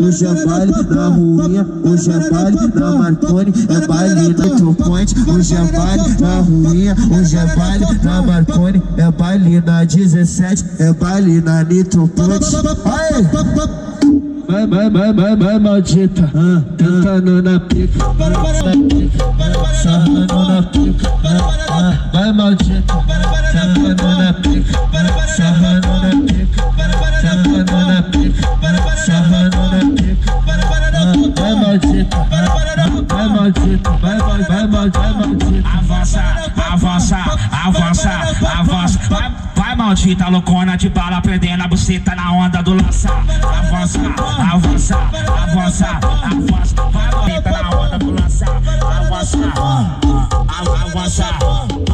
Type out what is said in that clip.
hoje é baile na ruinha, hoje é baile na Marconi, é baile na Two Point, hoje é baile na ruinha, hoje é baile na Marconi, é baile na 17, é baile na Nitro Point. Aê! Vai, vai, vai, vai, vai, maldita, ah, tentando na pica, sarrando na pica, ah, vai, maldita, tentando na pica, sarrando vai, maldita, vai, vai, vai, maldita, avança, avança, avança, avança, vai, maldita loucona de bala prendendo a buceta na onda do lançar, avança, avança, avança, avança, vai maldita na onda do lançar, avança, avança,